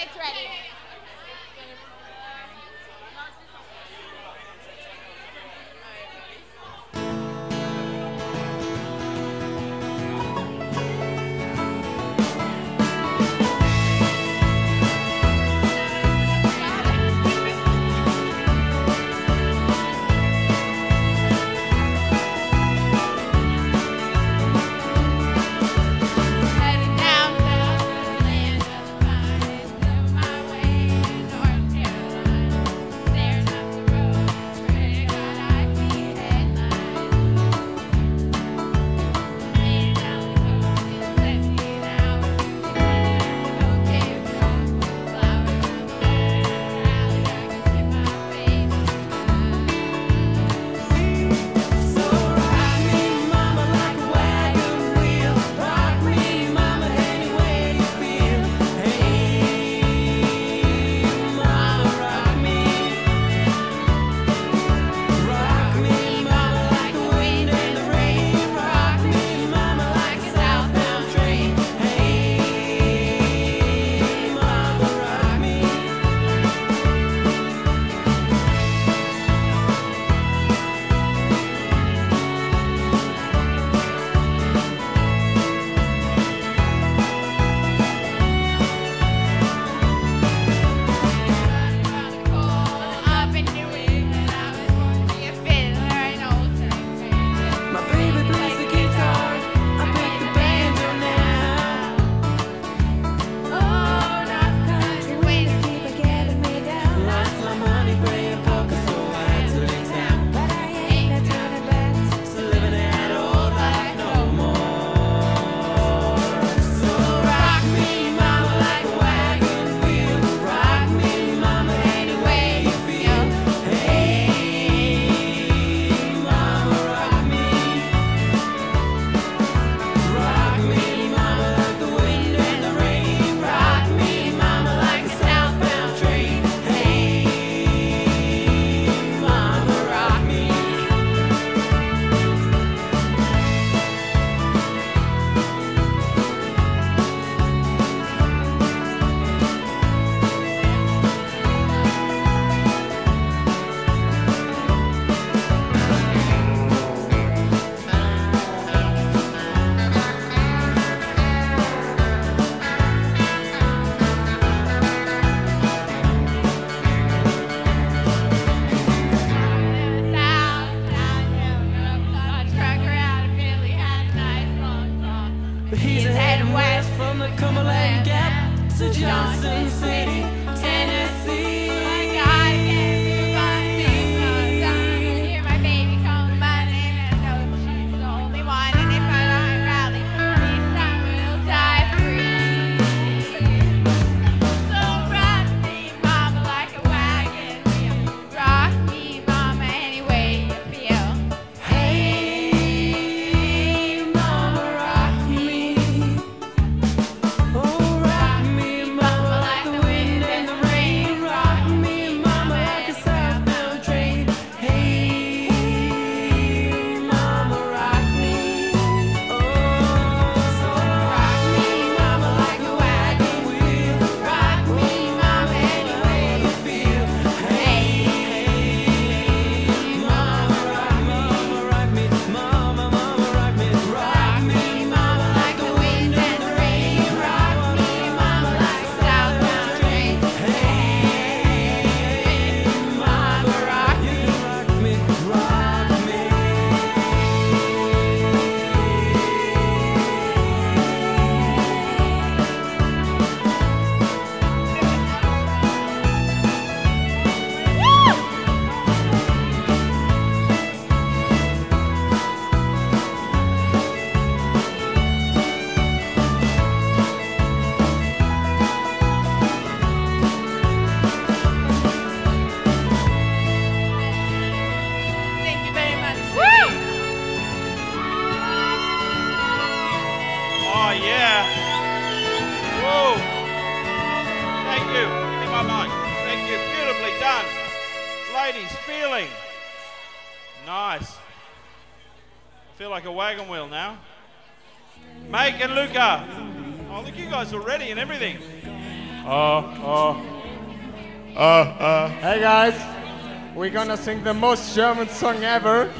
minutes ready. Hamlet, Cumberland Gap to Johnson City, Tennessee. Thank you, beautifully done. Ladies, feeling. Nice. I feel like a wagon wheel now. Mike and Luca. Oh, look, you guys are ready and everything. Oh, oh. Oh, oh. Hey guys, we're gonna sing the most German song ever.